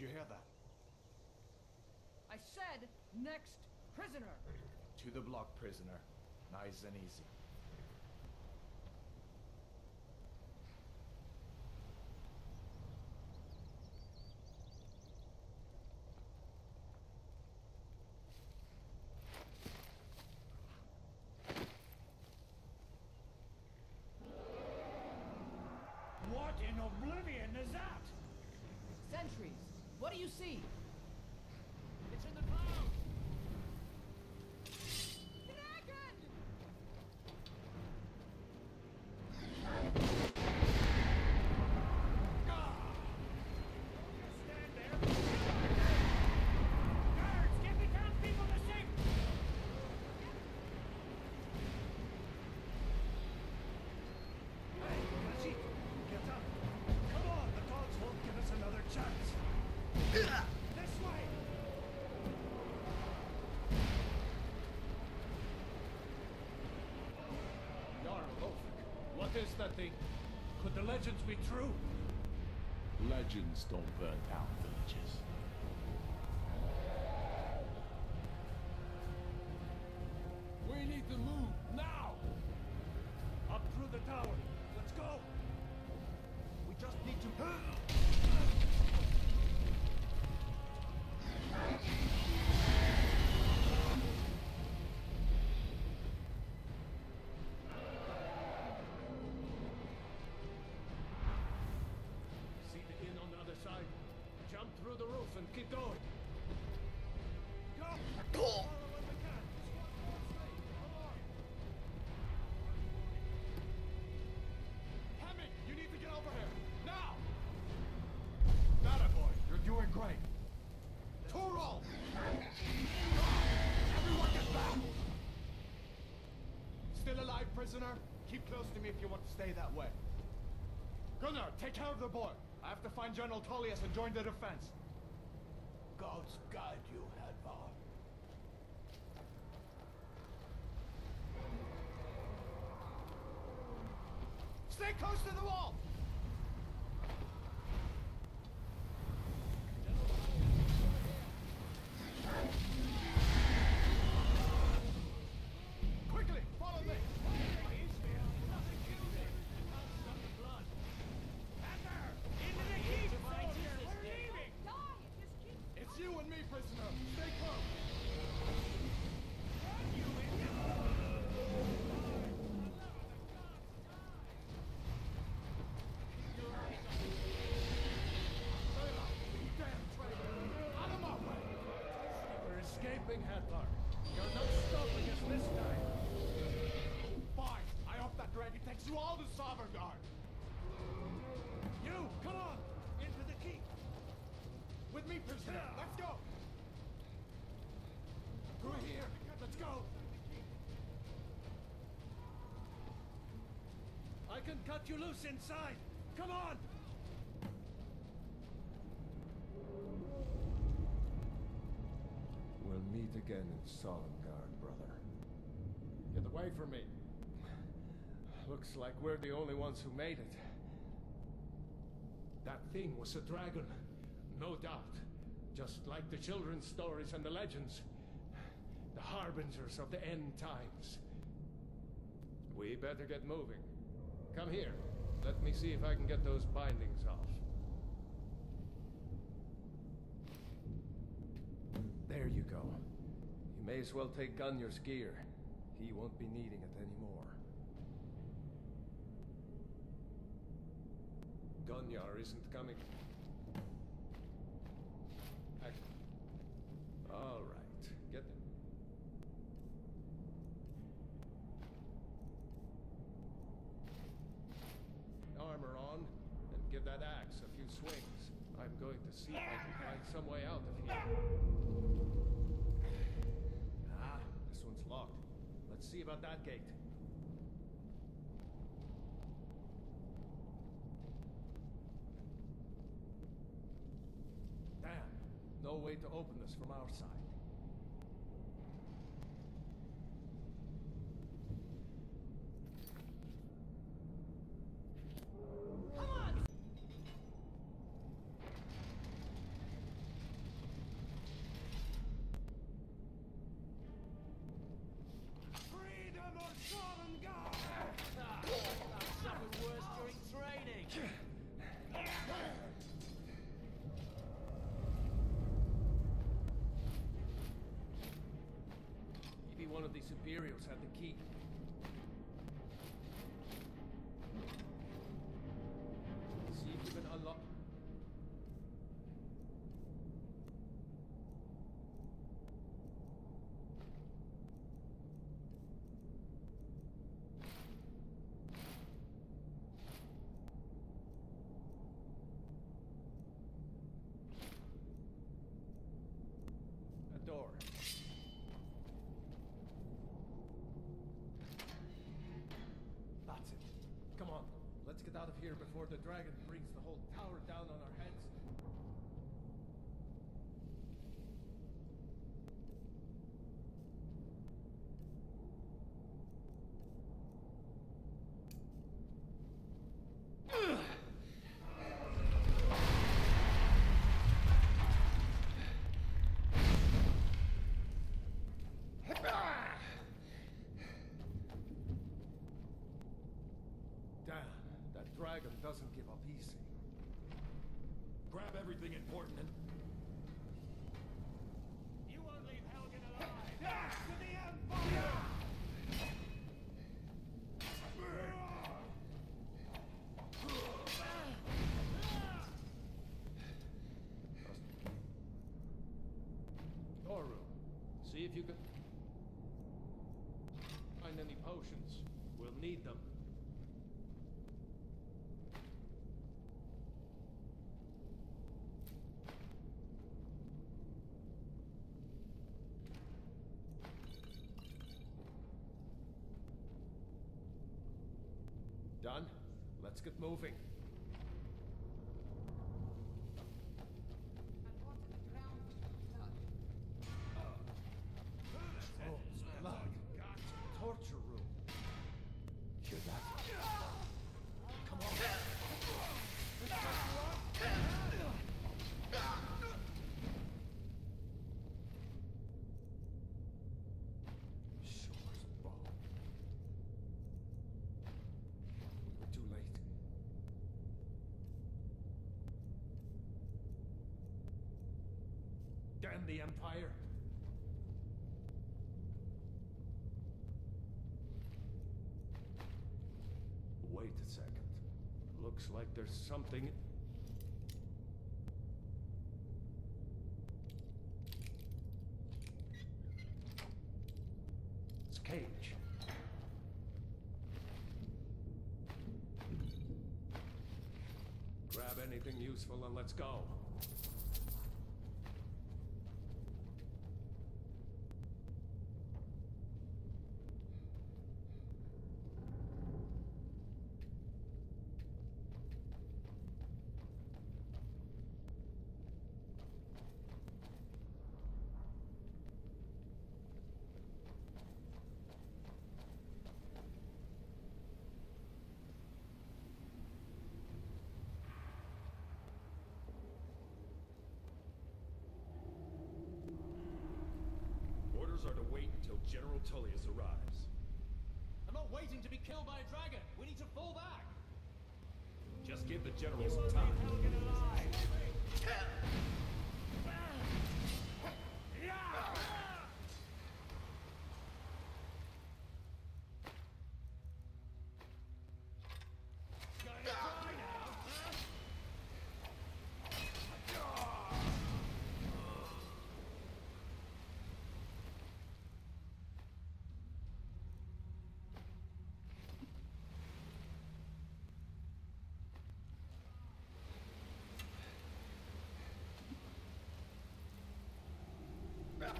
you hear that? I said next prisoner. To the block, prisoner. Nice and easy. What in oblivion is that? Sentries, what do you see? It's in the clouds! Is that thing? Could the legends be true? Legends don't burn down villages. We need to move now! Up through the tower! Let's go! We just need to... prisoner? Keep close to me if you want to stay that way. Gunnar, take care of the boy. I have to find General Tullius and join the defense. Gods guide you, Hadvar. Stay close to the wall! Escaping, Hadvar. You're not stopping us this time. Fine! I hope that dragon takes you all to Sovngarde! You, come on! Into the keep! With me, prisoner! Let's go! Through here! Let's go! I can cut you loose inside! Come on! Meet again in Sovngarde, brother. Get away from me. Looks like we're the only ones who made it. That thing was a dragon. No doubt. Just like the children's stories and the legends. The harbingers of the end times. We better get moving. Come here. Let me see if I can get those bindings off. There you go. May as well take Gunnar's gear. He won't be needing it anymore. Gunnar isn't coming. All right. Get them. Armor on, and give that axe a few swings. I'm going to see if I can find some way out of here. Ah, this one's locked. Let's see about that gate. Damn, no way to open this from our side. one of the superiors had the key. Before the dragon brings the whole tower down on our heads. Damn, that dragon doesn't give up easy. Grab everything important and You won't leave Helgen alive! Ah! to the Empire! Door room. See if you can find any potions. We'll need them. Done? Let's get moving. Damn the Empire! Wait a second. Looks like there's something. It's Cage. Grab anything useful and let's go. orders are to wait until General Tullius arrives. I'm not waiting to be killed by a dragon. We need to fall back. Just give the general some time. Helgen alive! Gonna try now, huh? Let's go on ahead. See if the